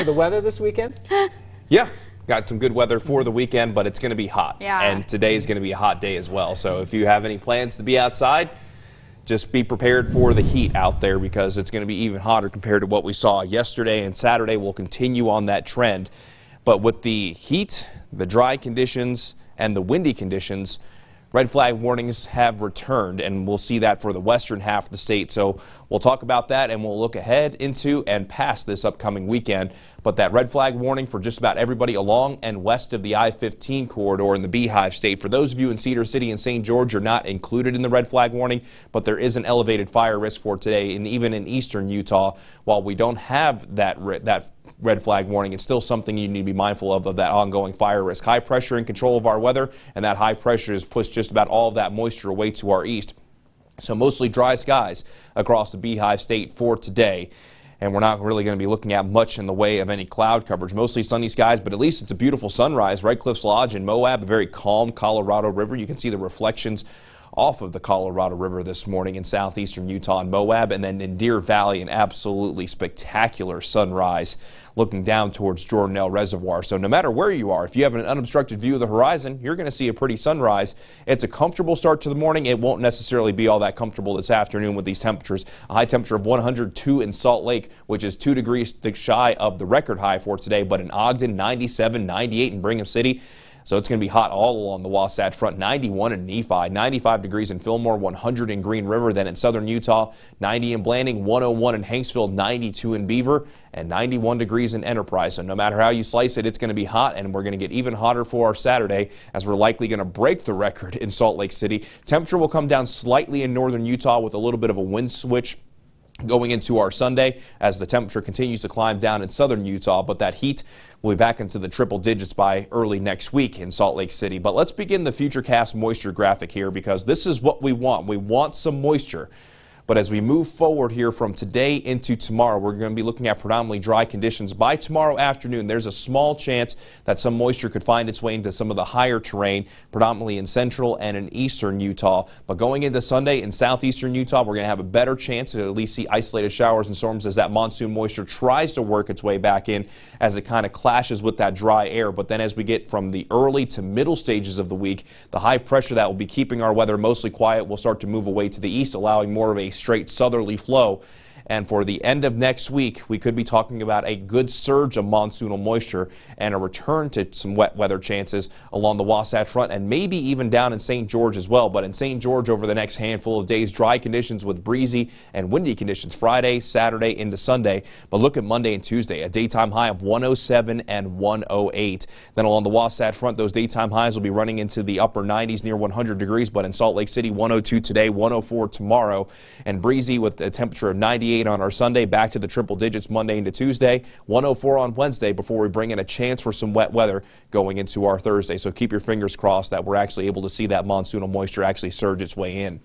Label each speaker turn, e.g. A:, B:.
A: for the weather this weekend?
B: Yeah, got some good weather for the weekend, but it's going to be hot.
C: Yeah.
B: And today is going to be a hot day as well. So if you have any plans to be outside, just be prepared for the heat out there because it's going to be even hotter compared to what we saw yesterday and Saturday. will continue on that trend. But with the heat, the dry conditions, and the windy conditions, Red flag warnings have returned, and we'll see that for the western half of the state. So we'll talk about that, and we'll look ahead into and past this upcoming weekend. But that red flag warning for just about everybody along and west of the I-15 corridor in the Beehive State. For those of you in Cedar City and St. George, you're not included in the red flag warning, but there is an elevated fire risk for today, and even in eastern Utah. While we don't have that that red flag warning. It's still something you need to be mindful of, of that ongoing fire risk. High pressure in control of our weather, and that high pressure has pushed just about all of that moisture away to our east. So mostly dry skies across the Beehive State for today. And we're not really going to be looking at much in the way of any cloud coverage. Mostly sunny skies, but at least it's a beautiful sunrise. Red Cliffs Lodge in Moab, a very calm Colorado River. You can see the reflections off of the Colorado River this morning in southeastern Utah and Moab, and then in Deer Valley, an absolutely spectacular sunrise looking down towards Jordanelle Reservoir. So no matter where you are, if you have an unobstructed view of the horizon, you're going to see a pretty sunrise. It's a comfortable start to the morning. It won't necessarily be all that comfortable this afternoon with these temperatures. A high temperature of 102 in Salt Lake, which is two degrees shy of the record high for today, but in Ogden, 97, 98 in Brigham City. So it's going to be hot all along the Wasatch Front. 91 in Nephi, 95 degrees in Fillmore, 100 in Green River. Then in southern Utah, 90 in Blanding, 101 in Hanksville, 92 in Beaver, and 91 degrees in Enterprise. So no matter how you slice it, it's going to be hot, and we're going to get even hotter for our Saturday as we're likely going to break the record in Salt Lake City. Temperature will come down slightly in northern Utah with a little bit of a wind switch going into our Sunday as the temperature continues to climb down in southern Utah, but that heat will be back into the triple digits by early next week in Salt Lake City. But let's begin the Futurecast moisture graphic here because this is what we want. We want some moisture. But as we move forward here from today into tomorrow, we're going to be looking at predominantly dry conditions. By tomorrow afternoon, there's a small chance that some moisture could find its way into some of the higher terrain, predominantly in central and in eastern Utah. But going into Sunday in southeastern Utah, we're going to have a better chance to at least see isolated showers and storms as that monsoon moisture tries to work its way back in as it kind of clashes with that dry air. But then as we get from the early to middle stages of the week, the high pressure that will be keeping our weather mostly quiet will start to move away to the east, allowing more of a straight southerly flow. And for the end of next week, we could be talking about a good surge of monsoonal moisture and a return to some wet weather chances along the Wasatch Front and maybe even down in St. George as well. But in St. George over the next handful of days, dry conditions with breezy and windy conditions Friday, Saturday into Sunday. But look at Monday and Tuesday, a daytime high of 107 and 108. Then along the Wasatch Front, those daytime highs will be running into the upper 90s near 100 degrees. But in Salt Lake City, 102 today, 104 tomorrow, and breezy with a temperature of 98 on our Sunday, back to the triple digits Monday into Tuesday, 104 on Wednesday before we bring in a chance for some wet weather going into our Thursday. So keep your fingers crossed that we're actually able to see that monsoonal moisture actually surge its way in.